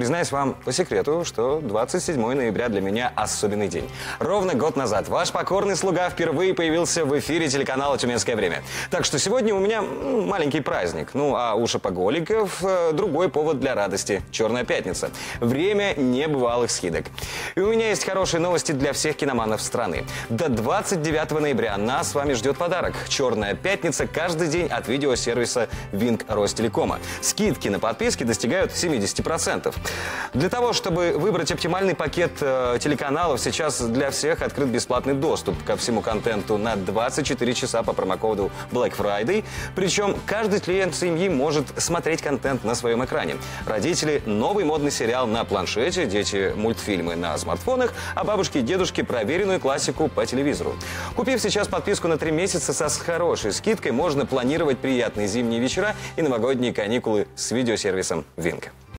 Признаюсь вам по секрету, что 27 ноября для меня особенный день. Ровно год назад ваш покорный слуга впервые появился в эфире телеканала «Тюменское время». Так что сегодня у меня маленький праздник. Ну, а у шопоголиков э, другой повод для радости – Черная пятница. Время небывалых скидок. И у меня есть хорошие новости для всех киноманов страны. До 29 ноября нас с вами ждет подарок – Черная пятница каждый день от видеосервиса Винг Ростелекома. Скидки на подписки достигают 70%. Для того, чтобы выбрать оптимальный пакет э, телеканалов, сейчас для всех открыт бесплатный доступ ко всему контенту на 24 часа по промокоду Black Friday. Причем каждый член семьи может смотреть контент на своем экране. Родители – новый модный сериал на планшете, дети – мультфильмы на смартфонах, а бабушки и дедушки – проверенную классику по телевизору. Купив сейчас подписку на три месяца со хорошей скидкой, можно планировать приятные зимние вечера и новогодние каникулы с видеосервисом Винг.